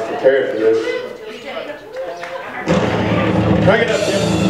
prepared for this. Crank it up, Jim.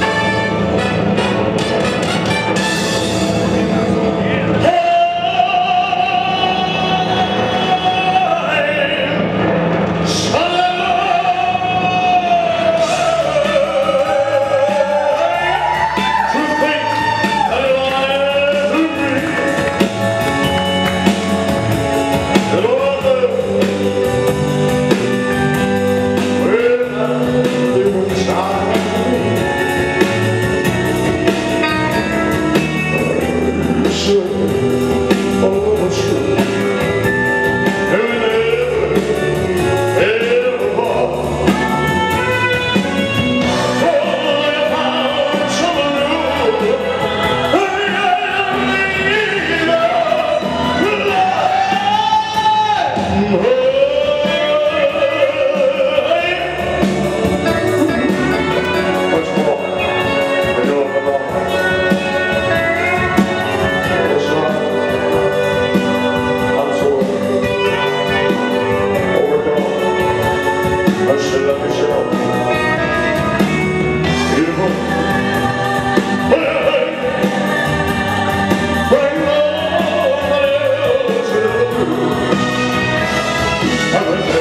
Yeah. 잘